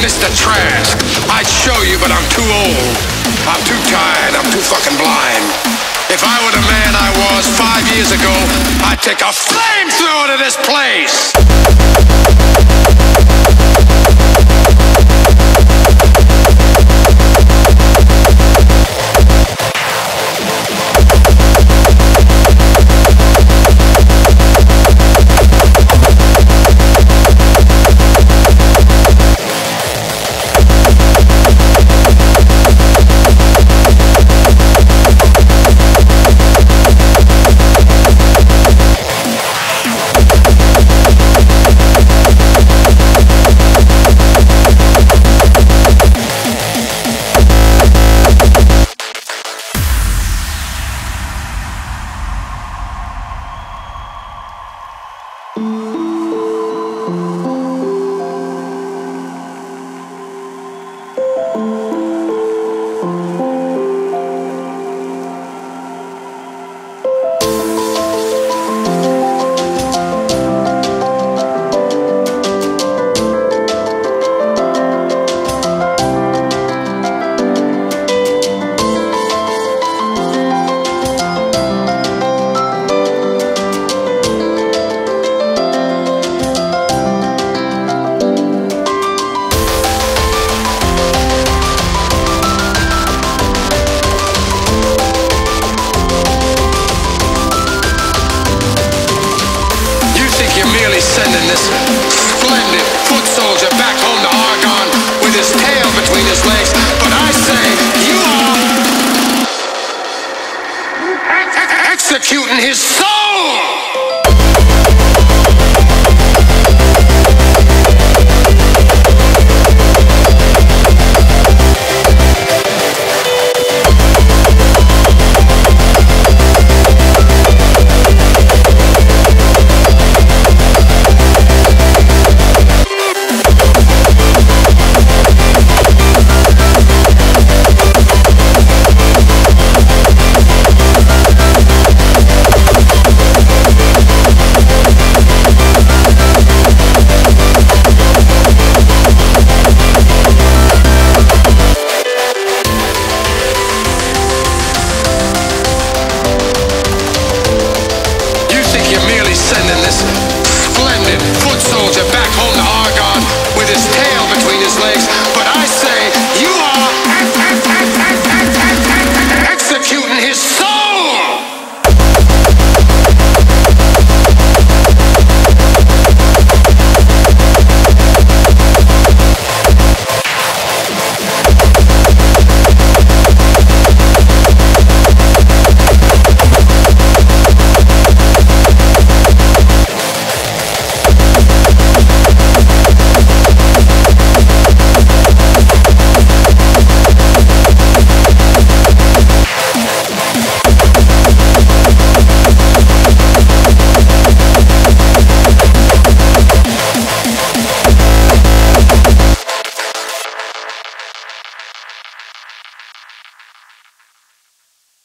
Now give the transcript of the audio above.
Mr. Trask. I'd show you, but I'm too old. I'm too tired. I'm too fucking blind. If I were the man I was five years ago, I'd take a flamethrower to this place. executing his soul.